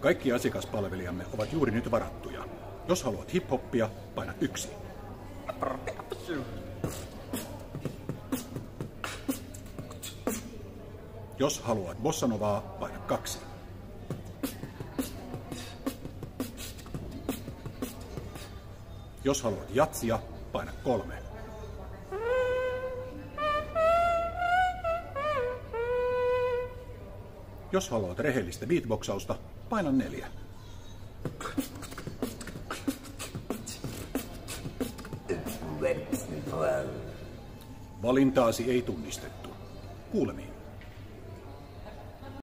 Kaikki asiakaspalvelijamme ovat juuri nyt varattuja. Jos haluat hiphoppia, paina yksi. Jos haluat bossanovaa, paina kaksi. Jos haluat jatsia, paina kolme. Jos haluat rehellistä beatboxausta, paina neljä. Valintaasi ei tunnistettu. Kuulemiin.